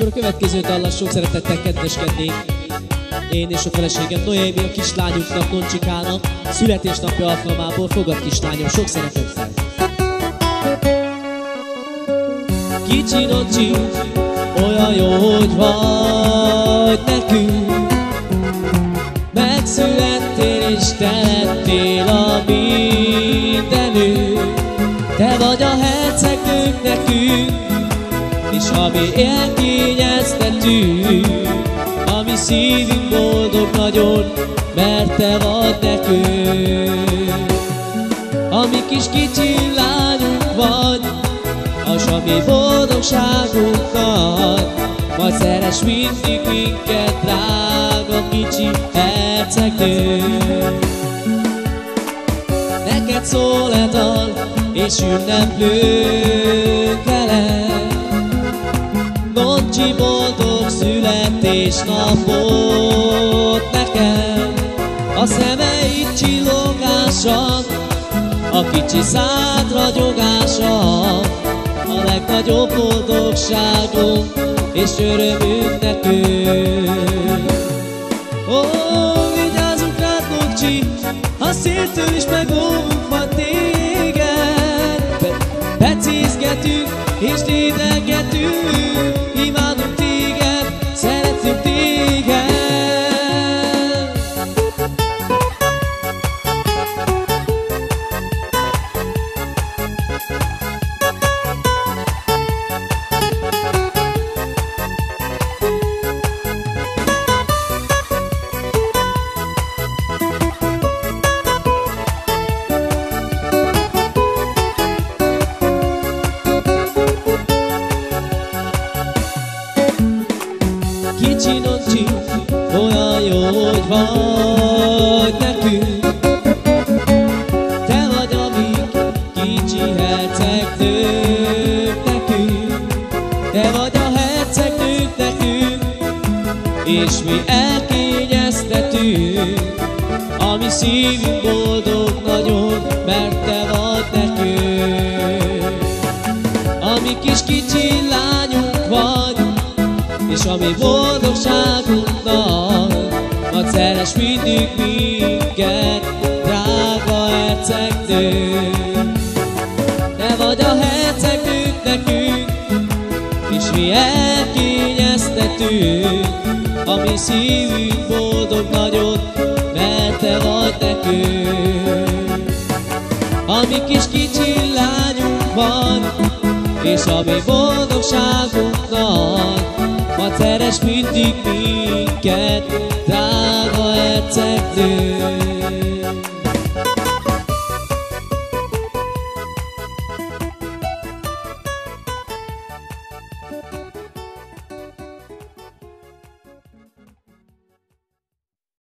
akkor a következő dallal sok szeretettel kedveskednék. Én és a feleségem Noémi, a kislányunknak, Noncsikának születésnapja alkalmából fogad kislányom sok szeretettel. Kicsi Noncsi, olyan jó, hogy vagy nekünk. Megszülettél és te lettél a mindenünk. Te vagy a hercegnők nekünk, és ami elkényeztetünk, ami szívünk boldog nagyon, mert te vagy nekünk. Ami kis kicsi lányunk vagy, az a mi boldogságunk nagy, majd szeres mindig minket, drága kicsi hercegnő. Neked szól e dal, és ünneplünk vele, Noncsi boldog születésnapot nekem. A szemeid csillogása A kicsi szád ragyogása. A legnagyobb boldogságunk És örömünk nekünk. Ó, vigyázzunk rád, Noncsi A széltől is megóvunk van téged. Be Becézgetünk és dédelgetünk olyan jó, hogy vagy nekünk. Te vagy a mi kicsi hercegnők nekünk. Te vagy a hercegnők nekünk És mi elkényeztetünk. A mi szívünk boldog nagyon, mert te vagy nekünk. Ami kis kicsi lányunk vagy és ami boldogságunk nagy, Szeres mindig minket, drága hercegnő. Te vagy a hercegnők nekünk, és mi elkényeztetünk, a mi szívünk boldog nagyot, mert te vagy nekünk. Ami kis kicsi lányunk van, és ami boldogságunk nagy, Majd szeres mindig minket, drága hercegnő.